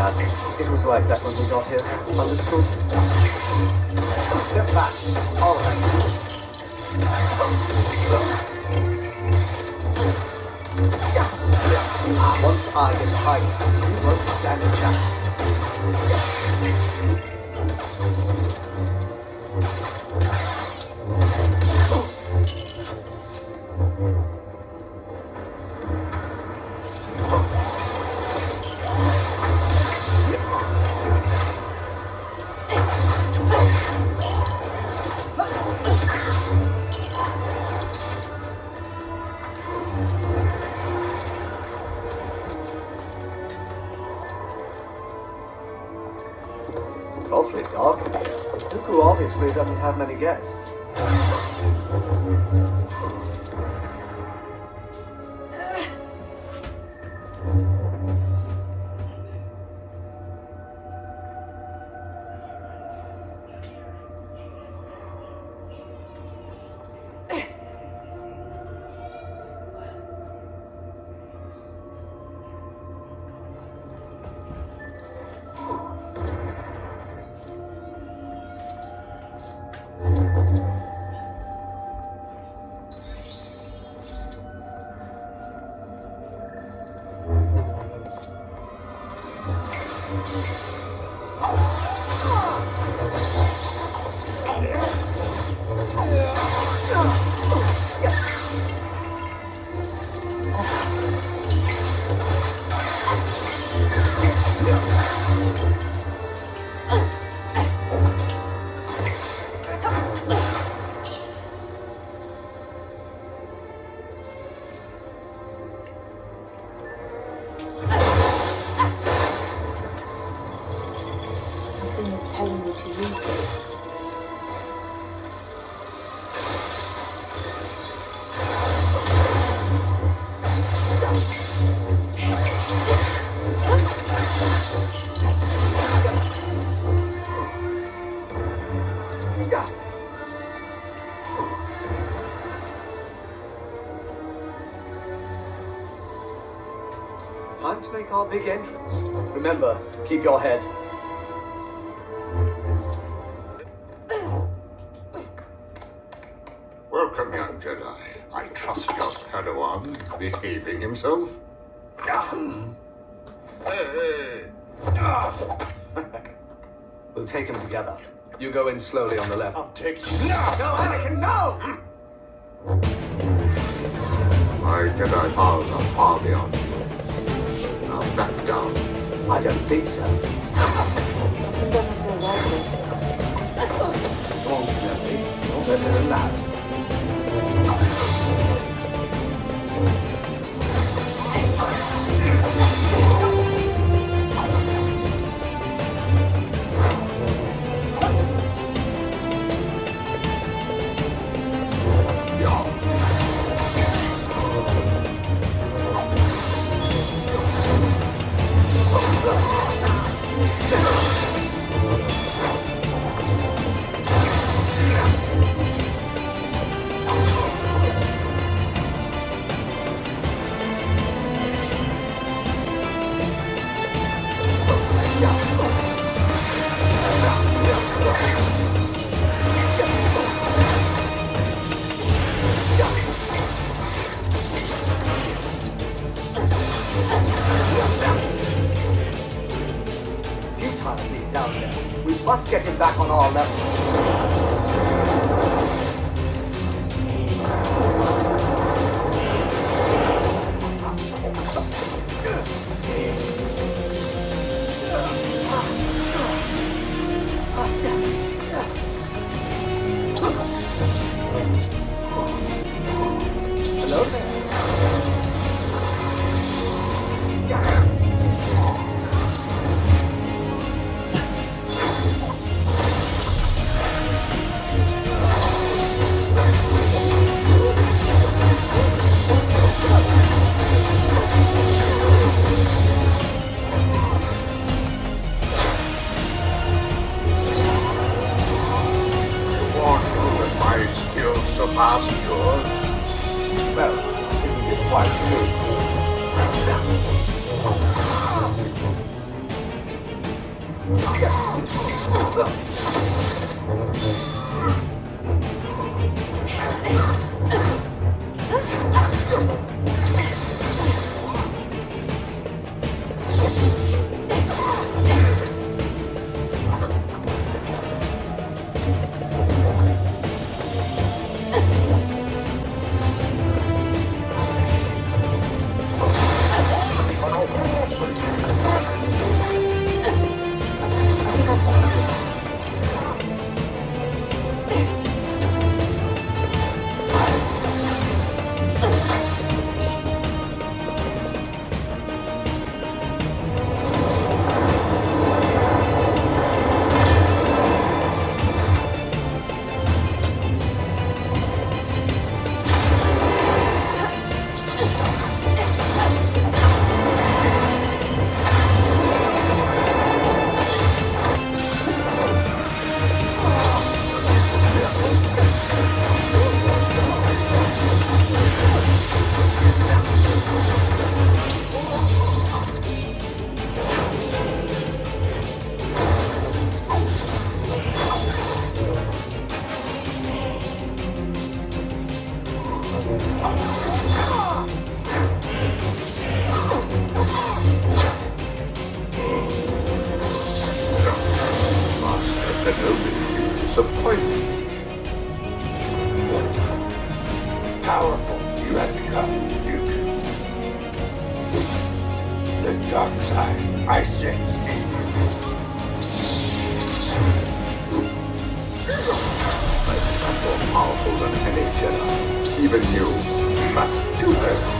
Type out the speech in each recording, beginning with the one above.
Asks, it was like that when we got here. Understood? Step back. All right. Ah, once I get you, you won't stand a chance. Dooku obviously doesn't have many guests. Oh. Our big entrance. Remember, keep your head. Welcome, young Jedi. I trust your Padawan is behaving himself. We'll take him together. You go in slowly on the left. I'll take you. No, Anakin, no! Mm. My Jedi powers are far beyond back down. I don't think so. Something doesn't feel right here. Fortunately, no better than that. We must get him back on our level. Ah! Powerful you have become, Dooku. The dark side, I sense in I'm more powerful than any Jedi. Even you, Master Tutor. you.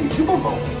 actually Super Bowl